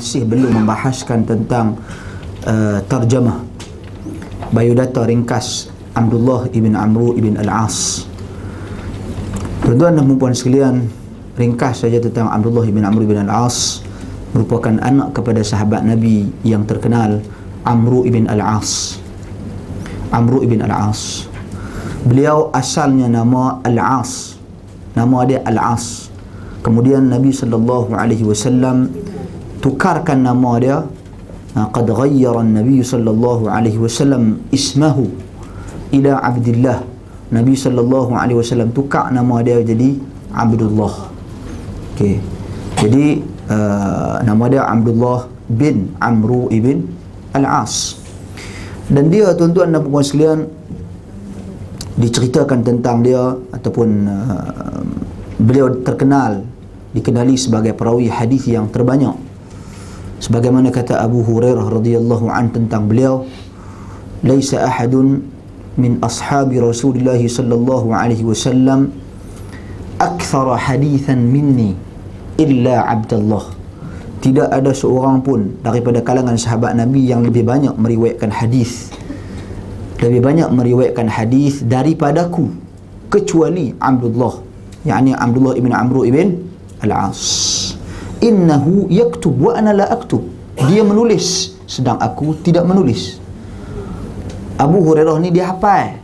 masih belum membahaskan tentang uh, terjemah biodata ringkas Abdullah ibn Amru ibn Al-As. Tuan-tuan dan puan sekalian ringkas saja tentang Abdullah ibn Amru ibn Al-As merupakan anak kepada sahabat Nabi yang terkenal Amru ibn Al-As. Amru ibn Al-As. Beliau asalnya nama Al-As. Nama dia Al-As. Kemudian Nabi sallallahu alaihi wasallam tukarkan nama dia. Ha, qad ghayyara an-nabi sallallahu alaihi wasallam ismahu ila Abdullah Nabi sallallahu alaihi wasallam tukar nama dia jadi Abdullah. Okey. Jadi uh, nama dia Abdullah bin Amru ibn Al-As. Dan dia tuan-tuan dan puan sekalian diceritakan tentang dia ataupun uh, beliau terkenal dikenali sebagai perawi hadis yang terbanyak sebagaimana kata Abu Hurairah radhiyallahu an tentang beliau laisa ahadun min ashabi Rasulullah sallallahu alaihi wasallam akthar hadithan minni illa Abdullah. Tidak ada seorang pun daripada kalangan sahabat Nabi yang lebih banyak meriwayatkan hadis. Lebih banyak meriwayatkan hadis daripadaku kecuali Abdullah yakni Abdullah ibn Amru ibn Al-As innahu yaktub wa ana la aktub. Dia menulis sedang aku tidak menulis. Abu Hurairah ni dia hafal.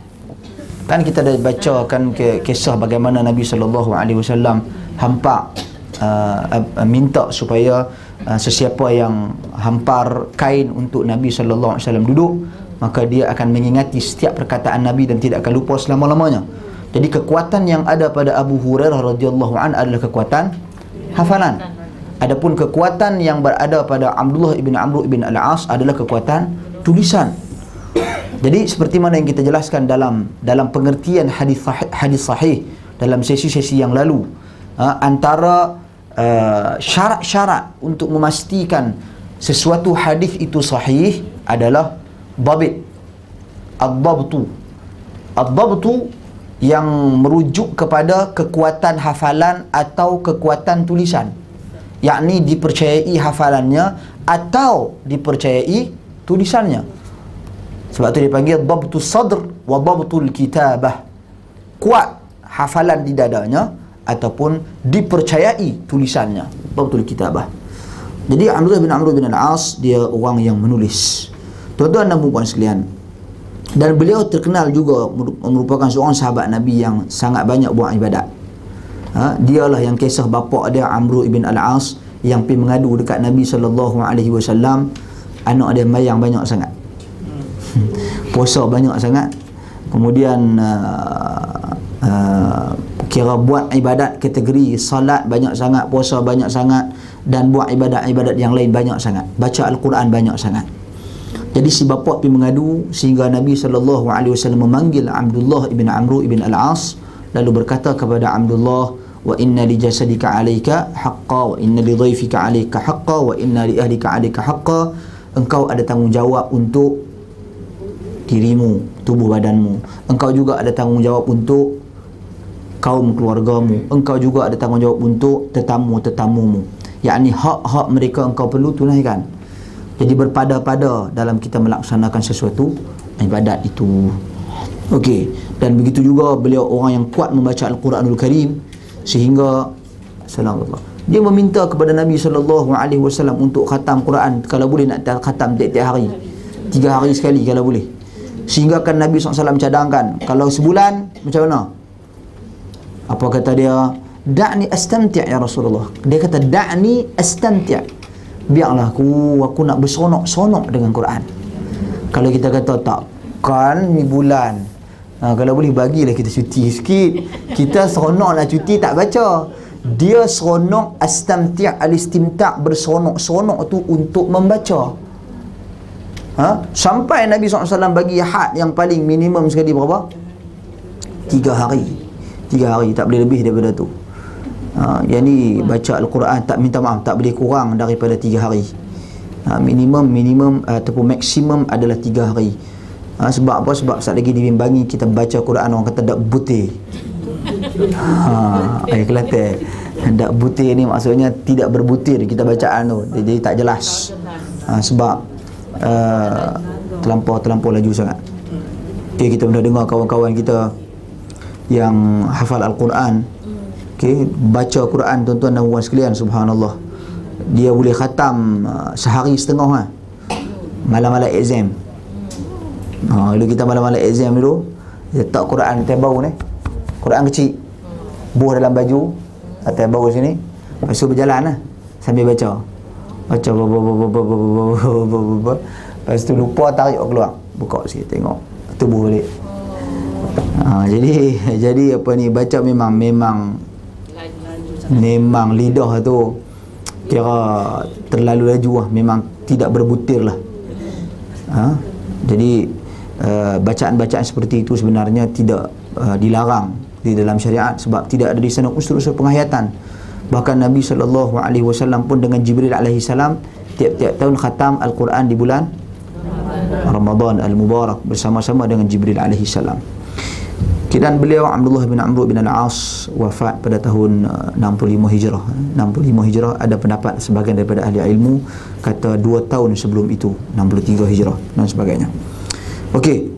Kan kita dah baca kan kisah bagaimana Nabi sallallahu alaihi wasallam hampa uh, uh, minta supaya uh, sesiapa yang hampar kain untuk Nabi sallallahu alaihi wasallam duduk maka dia akan mengingati setiap perkataan Nabi dan tidak akan lupa selama-lamanya. Jadi kekuatan yang ada pada Abu Hurairah radhiyallahu an adalah kekuatan hafalan. Adapun kekuatan yang berada pada Abdullah ibn Amr ibn Al-As adalah kekuatan tulisan. Jadi seperti mana yang kita jelaskan dalam dalam pengertian hadis hadis sahih dalam sesi-sesi yang lalu ha, antara uh, syarat-syarat untuk memastikan sesuatu hadis itu sahih adalah babit ad-dabtu ad-dabtu yang merujuk kepada kekuatan hafalan atau kekuatan tulisan yakni dipercayai hafalannya atau dipercayai tulisannya. Sebab tu dipanggil dhabtus sadr wa dhabtul kitabah. Kuat hafalan di dadanya ataupun dipercayai tulisannya. Dhabtul kitabah. Jadi Abdullah bin Amr bin Al-As dia orang yang menulis. Tuan-tuan dan puan sekalian dan beliau terkenal juga merupakan seorang sahabat Nabi yang sangat banyak buat ibadat ha? dialah yang kisah bapa dia Amru ibn Al-As yang pergi mengadu dekat Nabi sallallahu alaihi wasallam. Anak dia mayang banyak sangat. Puasa banyak sangat. Kemudian uh, uh, kira buat ibadat kategori salat banyak sangat puasa banyak sangat dan buat ibadat-ibadat yang lain banyak sangat. Baca al-Quran banyak sangat. Jadi si bapa pergi mengadu sehingga Nabi sallallahu alaihi wasallam memanggil Abdullah ibn Amr ibn Al-As lalu berkata kepada Abdullah wa inna li jasadika alayka haqqan wa inna li dhaifika alayka haqqan wa inna li ahlika alayka haqqan engkau ada tanggungjawab untuk dirimu tubuh badanmu. Engkau juga ada tanggungjawab untuk kaum keluargamu. Engkau juga ada tanggungjawab untuk tetamu-tetamumu. Yakni hak-hak mereka engkau perlu tunaikan. Jadi berpada-pada dalam kita melaksanakan sesuatu ibadat itu. Okey. Dan begitu juga beliau orang yang kuat membaca al-Quranul Karim sehingga sallallahu dia meminta kepada Nabi sallallahu alaihi wasallam untuk khatam Quran kalau boleh nak khatam tiap-tiap hari. Tiga hari sekali kalau boleh. Sehingga kan Nabi SAW cadangkan kalau sebulan macam mana? Apa kata dia? Da'ni astamti' ya Rasulullah. Dia kata da'ni astamti' biarlah aku aku nak berseronok-seronok dengan Quran. Kalau kita kata tak kan ni bulan ha, kalau boleh bagilah kita cuti. Sikit kita seronok nak cuti tak baca. Dia seronok astamti' al-istimta' berseronok-seronok tu untuk membaca. Ha? sampai Nabi SAW bagi had yang paling minimum sekali berapa? tiga hari. Tiga hari tak boleh lebih daripada tu. Ha, yang ni baca Al-Quran tak minta maaf tak boleh kurang daripada tiga hari. Ha, minimum minimum ataupun maksimum adalah tiga hari ha, sebab apa? Sebab saat lagi dibimbangi kita baca Quran orang kata tak butir. Ha, air kelate tak butir ni maksudnya tidak berbutir kita bacaan tu. Jadi tak jelas. Ha, sebab uh, terlampau terlampau laju sangat. Okay, kita pernah dengar kawan-kawan kita yang hafal Al-Quran. Okay, baca Quran tuan-tuan dan puan sekalian subhanallah. Dia boleh khatam uh, sehari setengah ha. malam-malam exam ha, dulu kita malam-malam exam dulu letak Quran tiap bau ni Quran kecil buah dalam baju atas bau sini lepas tu berjalan lah sambil baca baca lepas tu lupa tarik keluar buka sikit tengok tubuh balik ha, jadi jadi apa ni baca memang memang memang lidah tu kira terlalu laju lah memang tidak berbutir lah ha? jadi uh, bacaan-bacaan seperti itu sebenarnya tidak uh, dilarang di dalam syariat sebab tidak ada di sana unsur-unsur penghayatan. Bahkan Nabi SAW pun dengan Jibril AS tiap-tiap tahun khatam Al-Quran di bulan Ramadan Al-Mubarak bersama-sama dengan Jibril AS dan beliau Abdullah bin Amr bin Al-As wafat pada tahun 65 uh, Hijrah. 65 Hijrah ada pendapat sebagian daripada ahli ilmu kata 2 tahun sebelum itu 63 Hijrah dan sebagainya Okey